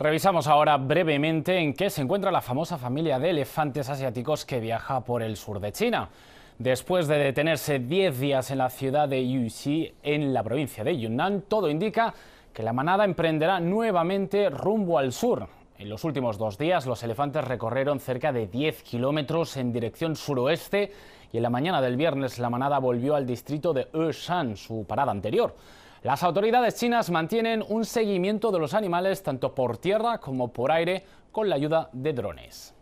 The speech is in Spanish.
Revisamos ahora brevemente en qué se encuentra la famosa familia de elefantes asiáticos que viaja por el sur de China. Después de detenerse 10 días en la ciudad de Yuxi, en la provincia de Yunnan, todo indica que la manada emprenderá nuevamente rumbo al sur. En los últimos dos días, los elefantes recorrieron cerca de 10 kilómetros en dirección suroeste y en la mañana del viernes la manada volvió al distrito de Eshan, su parada anterior. Las autoridades chinas mantienen un seguimiento de los animales tanto por tierra como por aire con la ayuda de drones.